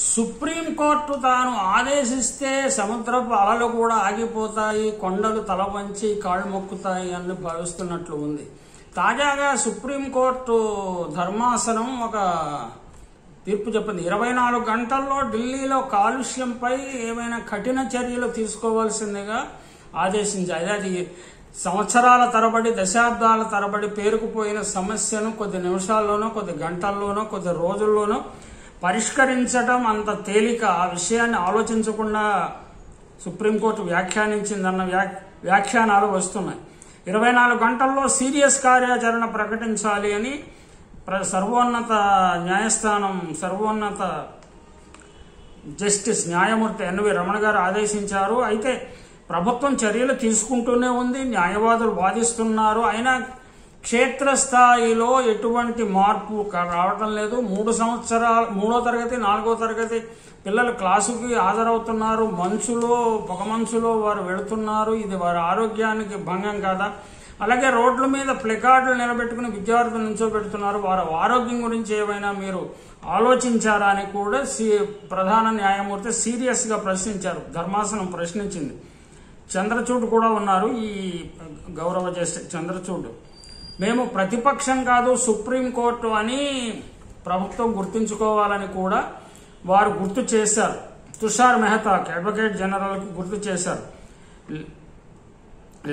Supreme court తాను ఆదేశిస్తే సముద్రపు అలలు కూడా ఆగిపోతాయి కొండలు తల వంచి కాళ్ళు మొక్కుతాయి అని భావిస్తున్నట్లు ఉంది. తాజాగా సుప్రీంకోర్టు ధర్మాసనం ఒక తీర్పు చెప్పింది. ఇరవై నాలుగు గంటల్లో ఢిల్లీలో కాలుష్యంపై ఏమైనా కఠిన చర్యలు తీసుకోవాల్సిందిగా ఆదేశించాయి అది సంవత్సరాల తరబడి దశాబ్దాల తరబడి పేరుకుపోయిన సమస్యను కొద్ది నిమిషాల్లోనో కొద్ది గంటల్లోనో కొద్ది రోజుల్లోనో పరిష్కరించడం అంత తేలిక ఆ విషయాన్ని ఆలోచించకుండా సుప్రీంకోర్టు వ్యాఖ్యానించిందన్న వ్యా వ్యాఖ్యానాలు వస్తున్నాయి. ఇరవై నాలుగు గంటల్లో సీరియస్ కార్యాచరణ ప్రకటించాలి అని ప్ర- సర్వోన్నత న్యాయస్థానం సర్వోన్నత జస్టిస్ న్యాయమూర్తి ఎన్వి రమణ గారు ఆదేశించారు. అయితే ప్రభుత్వం చర్యలు తీసుకుంటూనే ఉంది న్యాయవాదులు వాదిస్తున్నారు. అయినా క్షేత్రస్థాయిలో ఎటువంటి మార్పు రావటం లేదు. మూడు సంవత్సరాలు మూడో తరగతి నాలుగో తరగతి పిల్లలు క్లాసుకి హాజరవుతున్నారు. మంచులో పొగ మంచులో వారు వెళుతున్నారు. ఇది వారి ఆరోగ్యానికి భంగం కాదా? అలాగే రోడ్ల మీద ప్లెకార్డులు నిలబెట్టుకుని విద్యార్థులు నిల్చోబెడుతున్నారు. వారి ఆరోగ్యం గురించి ఏమైనా మీరు ఆలోచించారా అని కూడా సి ప్రధాన న్యాయమూర్తి సీరియస్గా ప్రశ్నించారు. ధర్మాసనం ప్రశ్నించింది. చంద్రచూడ్ కూడా ఉన్నారు. ఈ గౌరవ జస్టిస్ చంద్రచూడ్. మేము ప్రతిపక్షం కాదు సుప్రీంకోర్టు అని ప్రభుత్వం గుర్తుంచుకోవాలని కూడా వారు గుర్తు చేశారు. తుషార్ మెహతాకి అడ్వకేట్ జనరల్కి గుర్తు చేశారు.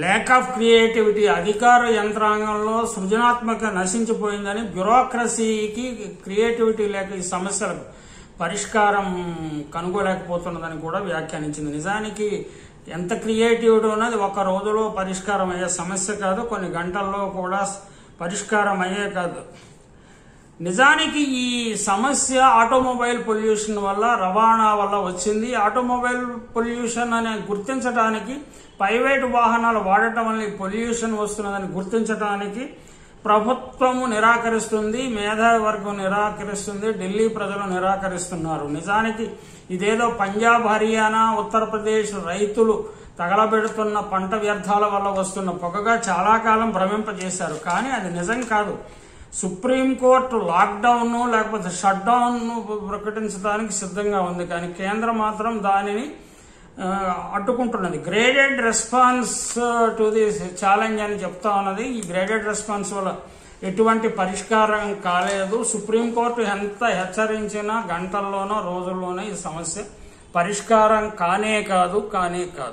ల్యాక్ ఆఫ్ క్రియేటివిటీ అధికార యంత్రాంగంలో సృజనాత్మక నశించిపోయిందని బ్యూరోక్రసీకి క్రియేటివిటీ లేక ఈ సమస్యలకు పరిష్కారం కనుగోలేకపోతున్నదని కూడా వ్యాఖ్యానించింది. నిజానికి ఎంత క్రియేటివిటీ ఉన్నది ఒక రోజులో పరిష్కారం అయ్యే సమస్య కాదు కొన్ని గంటల్లో కూడా పరిష్కారం అయ్యే కాదు. నిజానికి ఈ సమస్య ఆటోమొబైల్ పొల్యూషన్ వల్ల రవాణా వల్ల వచ్చింది. ఆటోమొబైల్ పొల్యూషన్ అనే గుర్తించడానికి ప్రైవేటు వాహనాలు వాడటం వల్ల ఈ పొల్యూషన్ వస్తున్నదని గుర్తించడానికి ప్రభుత్వము నిరాకరిస్తుంది మేధావి వర్గం నిరాకరిస్తుంది ఢిల్లీ ప్రజలు నిరాకరిస్తున్నారు. నిజానికి ఇదేదో పంజాబ్ హర్యానా ఉత్తరప్రదేశ్ రైతులు తగలబెడుతున్న పంట వ్యర్థాల వల్ల వస్తున్న పొగగా చాలా కాలం భ్రమింపజేశారు. కానీ అది నిజం కాదు. సుప్రీంకోర్టు లాక్డౌన్ లేకపోతే షట్డౌన్ను ప్రకటించడానికి సిద్ధంగా ఉంది. కానీ కేంద్రం మాత్రం దానిని అడ్డుకుంటున్నది. Graded response to the challenge అని చెప్తా ఉన్నది. ఈ గ్రేడెడ్ రెస్పాన్స్ వల్ల ఎటువంటి పరిష్కారం కాలేదు. సుప్రీంకోర్టు ఎంత హెచ్చరించినా గంటల్లోనో రోజుల్లోనో ఈ సమస్య పరిష్కారం కానే కాదు కానే కాదు.